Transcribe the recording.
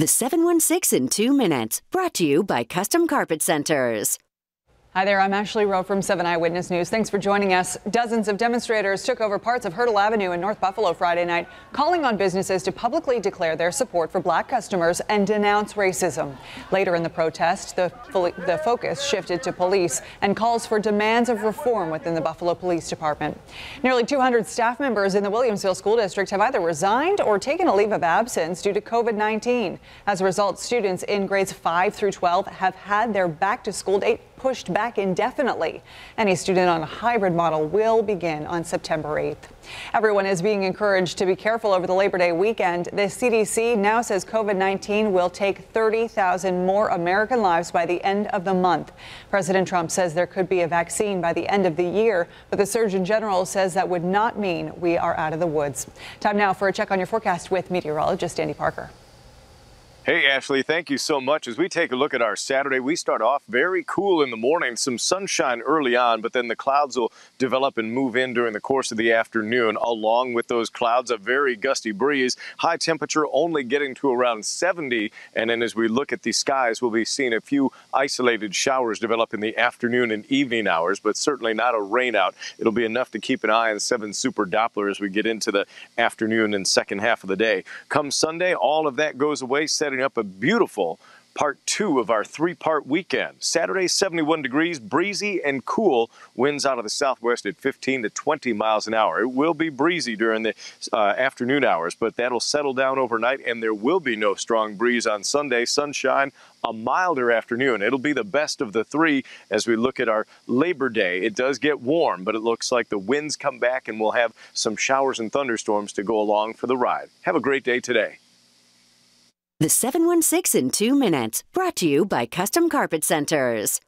The 716 in two minutes, brought to you by Custom Carpet Centers. Hi there, I'm Ashley Rowe from 7 Eyewitness News. Thanks for joining us. Dozens of demonstrators took over parts of Hertel Avenue in North Buffalo Friday night, calling on businesses to publicly declare their support for black customers and denounce racism. Later in the protest, the, the focus shifted to police and calls for demands of reform within the Buffalo Police Department. Nearly 200 staff members in the Williamsville School District have either resigned or taken a leave of absence due to COVID-19. As a result, students in grades 5 through 12 have had their back to school date pushed back indefinitely. Any student on a hybrid model will begin on September 8th. Everyone is being encouraged to be careful over the Labor Day weekend. The CDC now says COVID-19 will take 30,000 more American lives by the end of the month. President Trump says there could be a vaccine by the end of the year, but the Surgeon General says that would not mean we are out of the woods. Time now for a check on your forecast with meteorologist Andy Parker. Hey, Ashley, thank you so much. As we take a look at our Saturday, we start off very cool in the morning, some sunshine early on, but then the clouds will develop and move in during the course of the afternoon. Along with those clouds, a very gusty breeze, high temperature only getting to around 70. And then as we look at the skies, we'll be seeing a few isolated showers develop in the afternoon and evening hours, but certainly not a rain out. It'll be enough to keep an eye on 7 Super Doppler as we get into the afternoon and second half of the day. Come Sunday, all of that goes away, setting up a beautiful part two of our three-part weekend. Saturday, 71 degrees, breezy and cool. Winds out of the southwest at 15 to 20 miles an hour. It will be breezy during the uh, afternoon hours, but that'll settle down overnight, and there will be no strong breeze on Sunday. Sunshine, a milder afternoon. It'll be the best of the three as we look at our Labor Day. It does get warm, but it looks like the winds come back, and we'll have some showers and thunderstorms to go along for the ride. Have a great day today. The 716 in two minutes, brought to you by Custom Carpet Centers.